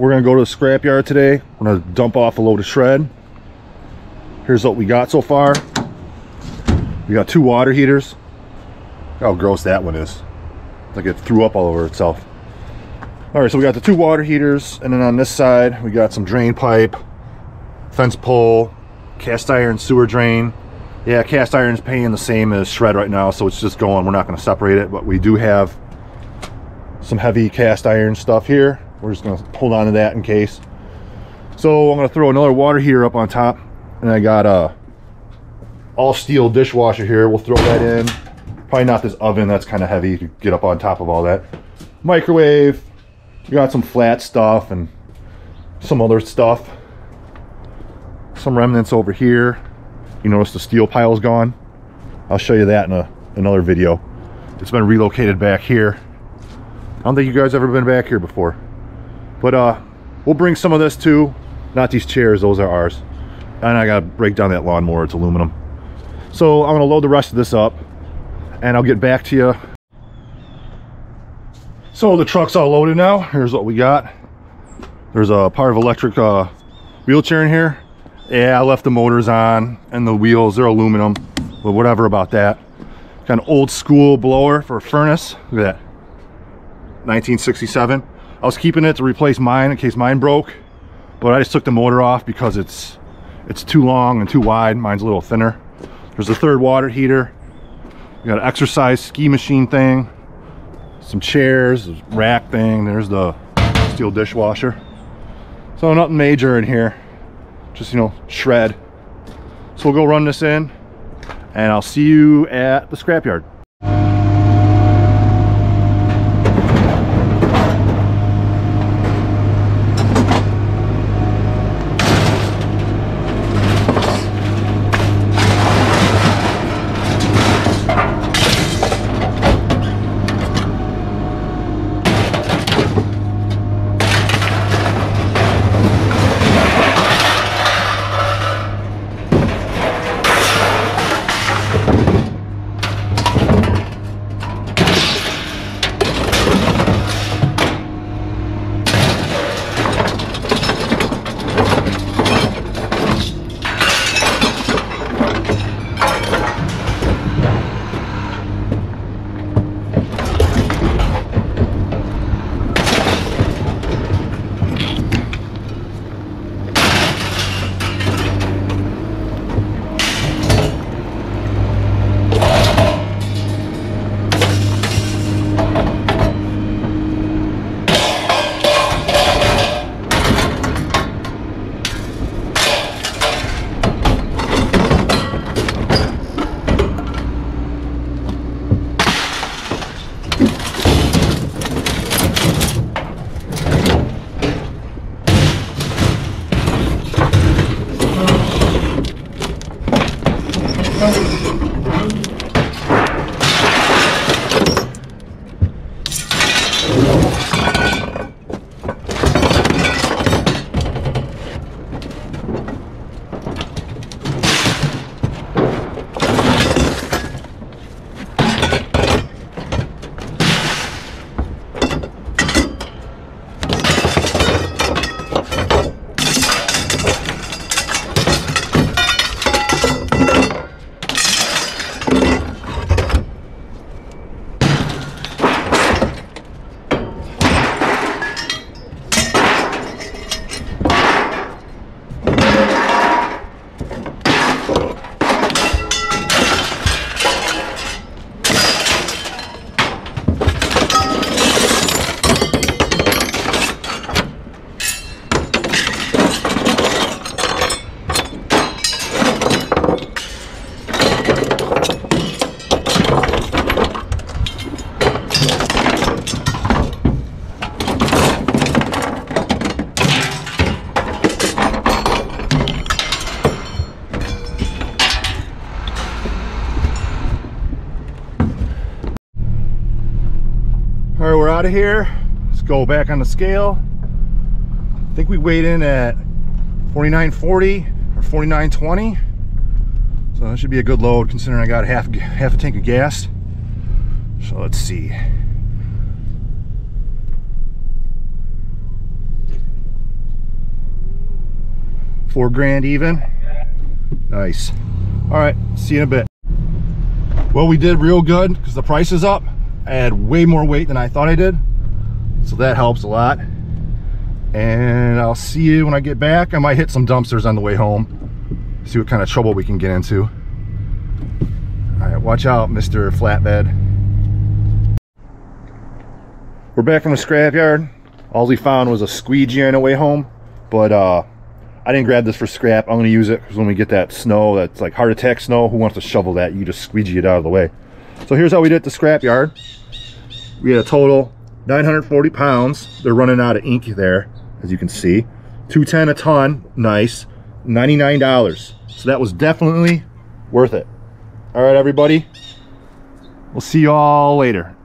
we're gonna go to the scrapyard today. We're gonna dump off a load of shred. Here's what we got so far. We got two water heaters. Look how gross that one is. Like it threw up all over itself. All right, so we got the two water heaters, and then on this side, we got some drain pipe, fence pole, cast iron sewer drain. Yeah, cast iron's paying the same as shred right now, so it's just going. We're not gonna separate it, but we do have some heavy cast iron stuff here. We're just gonna hold on to that in case. So I'm gonna throw another water heater up on top, and I got a all steel dishwasher here. We'll throw that in. Probably not this oven, that's kind of heavy to get up on top of all that. Microwave, we got some flat stuff and some other stuff. Some remnants over here. You notice the steel pile's gone. I'll show you that in a, another video. It's been relocated back here. I don't think you guys ever been back here before. But uh, we'll bring some of this too. Not these chairs, those are ours. And I gotta break down that lawnmower, it's aluminum. So I'm gonna load the rest of this up and I'll get back to you. So the truck's all loaded now. Here's what we got. There's a part of electric uh, wheelchair in here. Yeah, I left the motors on and the wheels, they're aluminum, but whatever about that. Got an old school blower for a furnace. Look at that. 1967. I was keeping it to replace mine in case mine broke, but I just took the motor off because it's it's too long and too wide. Mine's a little thinner. There's a third water heater. We got an exercise ski machine thing, some chairs, rack thing. There's the steel dishwasher. So nothing major in here, just, you know, shred. So we'll go run this in and I'll see you at the scrapyard. Gracias. All right, we're out of here. Let's go back on the scale. I think we weighed in at 49.40 or 49.20. So that should be a good load considering I got half, half a tank of gas. So let's see. Four grand even. Nice. All right, see you in a bit. Well, we did real good because the price is up. I had way more weight than I thought I did. So that helps a lot. And I'll see you when I get back. I might hit some dumpsters on the way home. See what kind of trouble we can get into. All right, watch out, Mr. Flatbed. We're back from the scrapyard. All we found was a squeegee on the way home. But uh, I didn't grab this for scrap. I'm to use it because when we get that snow, that's like heart attack snow, who wants to shovel that? You just squeegee it out of the way. So here's how we did at the scrapyard. We had a total 940 pounds. They're running out of ink there, as you can see. 210 a ton, nice. $99. So that was definitely worth it. All right, everybody. We'll see you all later.